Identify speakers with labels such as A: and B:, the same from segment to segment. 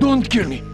A: Don't kill me!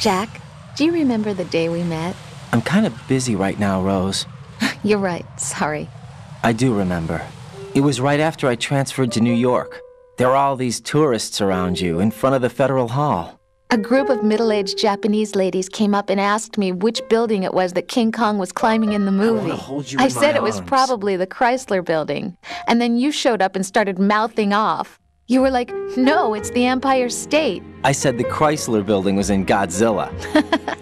B: Jack, do you remember the day we met?
C: I'm kind of busy right now, Rose.
B: You're right, sorry.
C: I do remember. It was right after I transferred to New York. There were all these tourists around you in front of the Federal Hall.
B: A group of middle aged Japanese ladies came up and asked me which building it was that King Kong was climbing in the movie.
C: hold you
B: I
C: my
B: said it was probably the Chrysler building. And then you showed up and started mouthing off. You were like, no, it's the Empire State.
C: I said the Chrysler building was in Godzilla.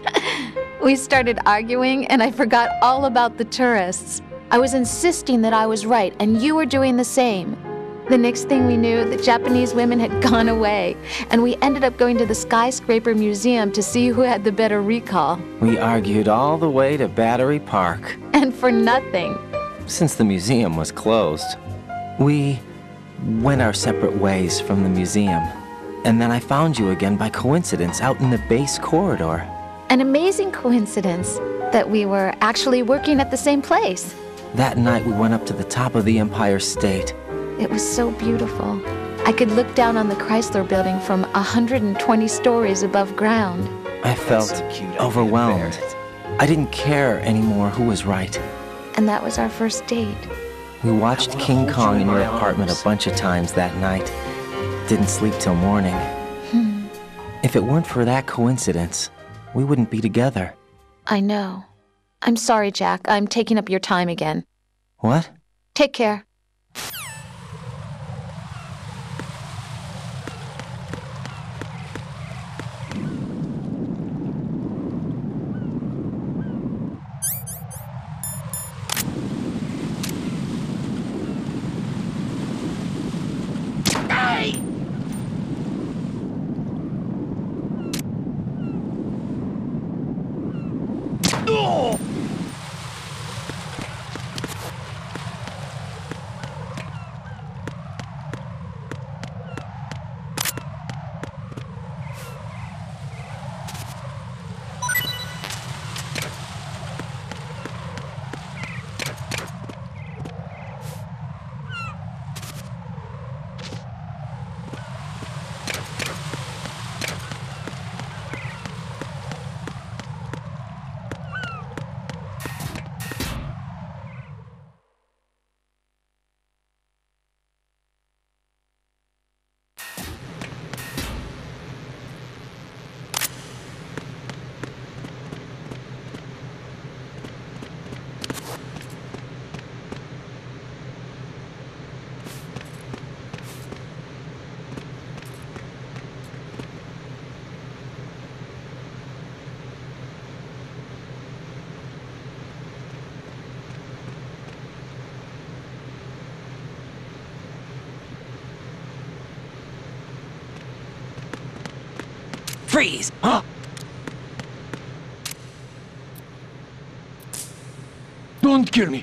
B: We started arguing, and I forgot all about the tourists. I was insisting that I was right, and you were doing the same. The next thing we knew, the Japanese women had gone away, and we ended up going to the Skyscraper Museum to see who had the better recall.
C: We argued all the way to Battery Park.
B: And for nothing.
C: Since the museum was closed, we went our separate ways from the museum. And then I found you again by coincidence out in the base corridor.
B: An amazing coincidence that we were actually working at the same place.
C: That night we went up to the top of the Empire State.
B: It was so beautiful. I could look down on the Chrysler building from 120 stories above ground.
C: I felt
A: so cute,
C: overwhelmed.
A: bear.
C: I didn't care anymore who was right.
B: And that was our first date.
C: We watched King Kong
A: in
C: your apartment a bunch of times that night. Didn't sleep till morning.
B: Hmm.
C: If it weren't for that coincidence, we wouldn't be together.
B: I know. I'm sorry, Jack. I'm taking up your time again.
C: What?
B: Take care.
C: Freeze!
A: Don't kill me.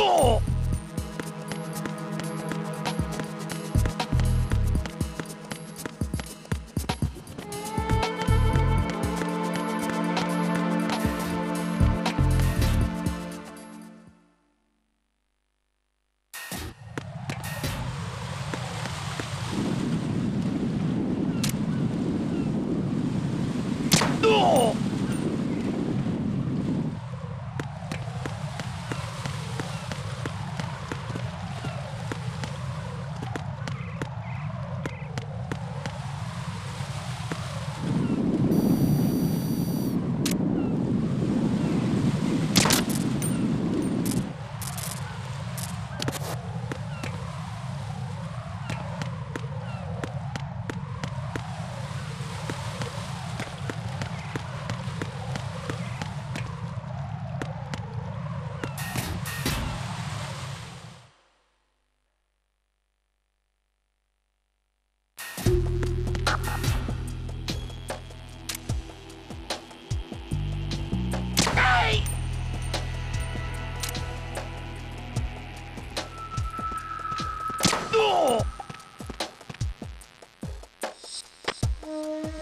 A: No!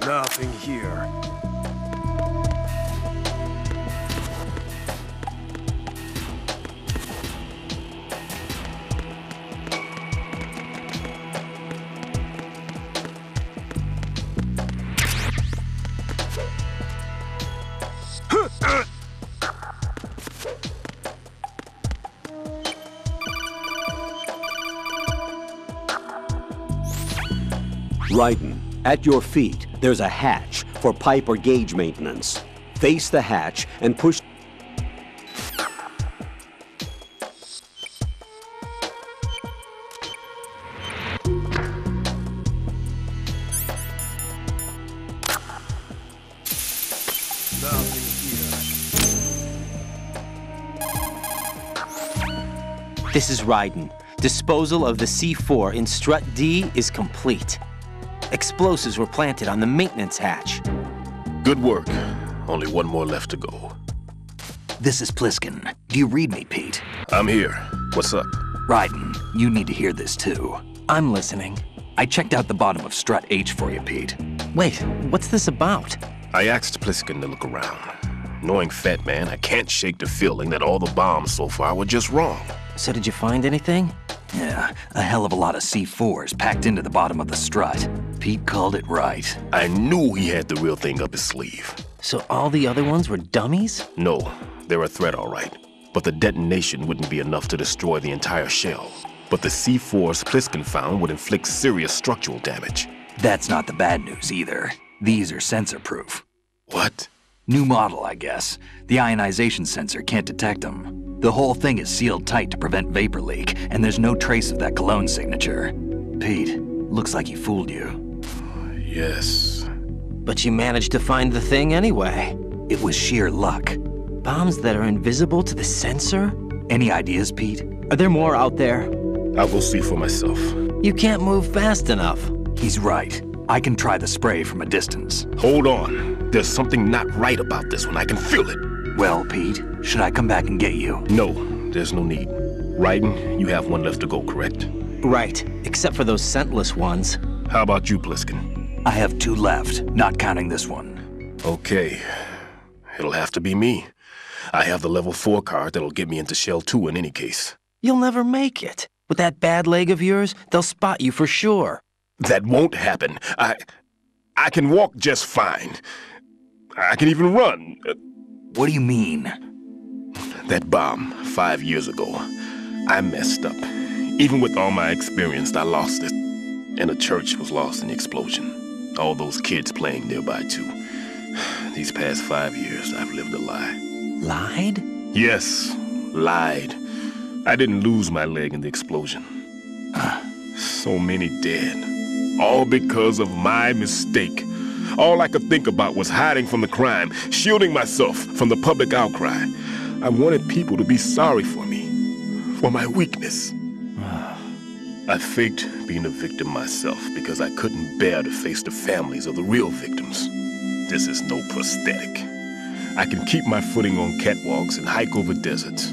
A: Nothing here.
D: Raiden, at your feet, there's a hatch for pipe or gauge maintenance. Face the hatch and push.
C: This is Raiden. Disposal of the C4 in Strut D is complete. Explosives were planted on the maintenance hatch.
E: Good work. Only one more left to go.
F: This is Pliskin. Do you read me, Pete?
E: I'm here. What's up?
F: Raiden, you need to hear this too.
C: I'm listening.
F: I checked out the bottom of Strut H for you, Pete.
C: Wait, what's this about?
E: I asked Pliskin to look around. Knowing Fat Man, I can't shake the feeling that all the bombs so far were just wrong.
C: So, did you find anything?
F: Yeah, a hell of a lot of C4s packed into the bottom of the strut. Pete called it right.
E: I knew he had the real thing up his sleeve.
C: So, all the other ones were dummies?
E: No, they're a threat, all right. But the detonation wouldn't be enough to destroy the entire shell. But the C4s Pliskin found would inflict serious structural damage.
F: That's not the bad news either. These are sensor proof.
E: What?
F: New model, I guess. The ionization sensor can't detect them. The whole thing is sealed tight to prevent vapor leak, and there's no trace of that cologne signature. Pete, looks like he fooled you.
E: Yes.
C: But you managed to find the thing anyway.
F: It was sheer luck.
C: Bombs that are invisible to the sensor?
F: Any ideas, Pete?
C: Are there more out there?
E: I'll go see for myself.
C: You can't move fast enough.
F: He's right. I can try the spray from a distance.
E: Hold on. There's something not right about this one. I can feel it.
F: Well, Pete, should I come back and get you?
E: No, there's no need. Raiden, you have one left to go, correct?
C: Right, except for those scentless ones.
E: How about you, Pliskin?
F: I have two left, not counting this one.
E: Okay. It'll have to be me. I have the level 4 card that'll get me into Shell 2 in any case.
C: You'll never make it. With that bad leg of yours, they'll spot you for sure.
E: That won't happen. I... I can walk just fine. I can even run.
F: What do you mean?
E: That bomb, five years ago, I messed up. Even with all my experience, I lost it. And a church was lost in the explosion. All those kids playing nearby, too. These past five years, I've lived a lie.
C: Lied?
E: Yes, lied. I didn't lose my leg in the explosion. So many dead. All because of my mistake. All I could think about was hiding from the crime, shielding myself from the public outcry. I wanted people to be sorry for me, for my weakness. I faked being a victim myself because I couldn't bear to face the families of the real victims. This is no prosthetic. I can keep my footing on catwalks and hike over deserts.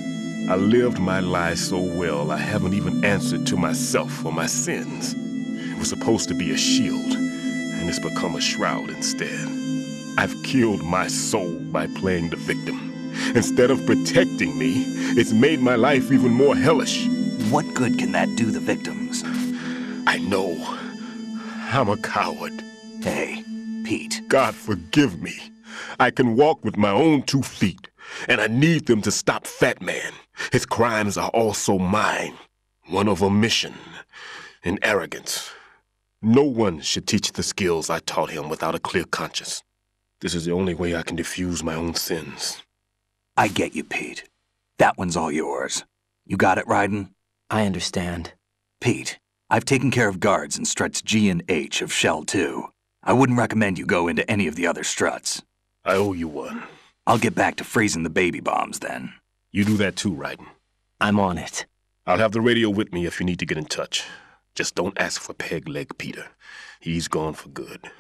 E: I lived my lie so well, I haven't even answered to myself for my sins. It was supposed to be a shield, and it's become a shroud instead. I've killed my soul by playing the victim. Instead of protecting me, it's made my life even more hellish.
F: What good can that do the victims?
E: I know. I'm a coward.
F: Hey, Pete,
E: God forgive me. I can walk with my own two feet, and I need them to stop Fat Man. His crimes are also mine. One of omission and arrogance. No one should teach the skills I taught him without a clear conscience. This is the only way I can diffuse my own sins.
F: I get you, Pete. That one's all yours. You got it, Raiden?
C: I understand.
F: Pete, I've taken care of guards in struts G and H of Shell 2. I wouldn't recommend you go into any of the other struts.
E: I owe you one.
F: I'll get back to freezing the baby bombs then.
E: You do that too, Raiden.
C: I'm on it.
E: I'll have the radio with me if you need to get in touch. Just don't ask for Peg Leg Peter. He's gone for good.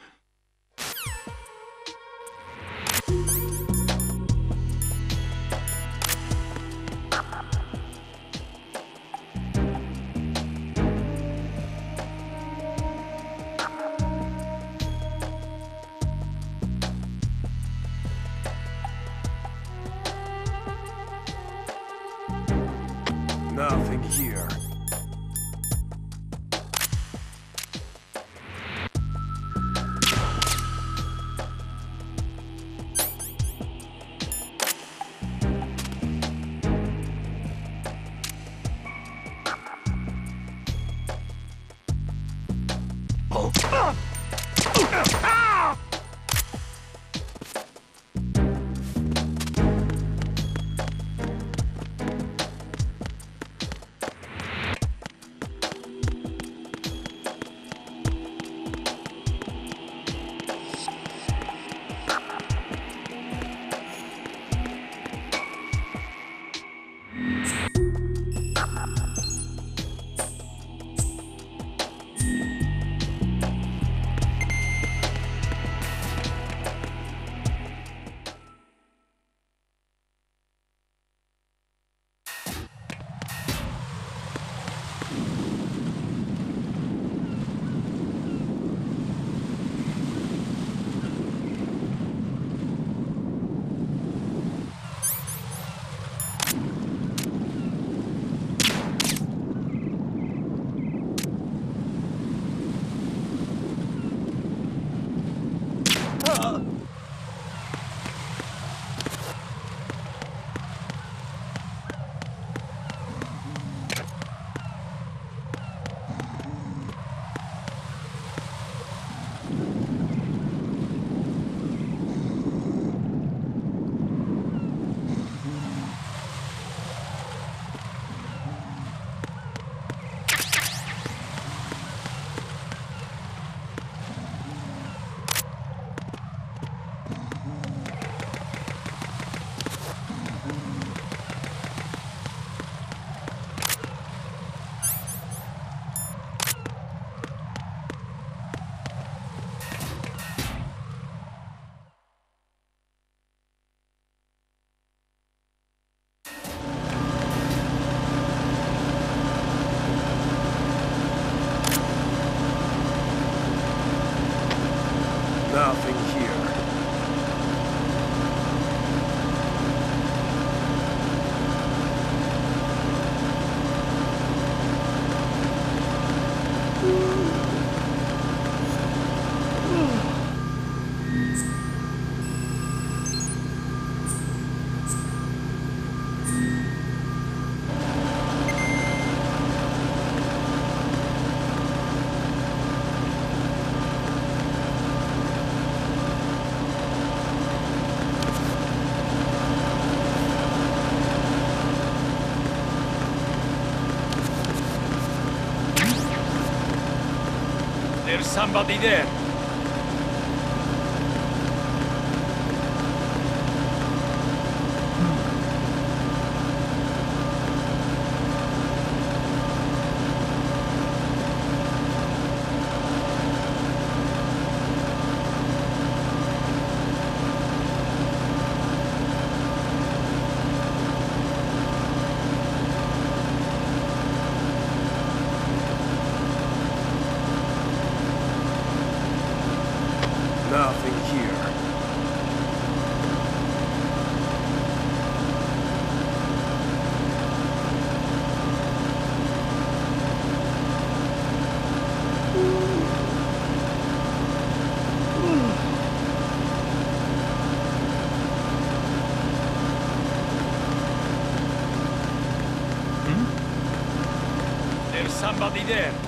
G: Somebody there. Somebody there.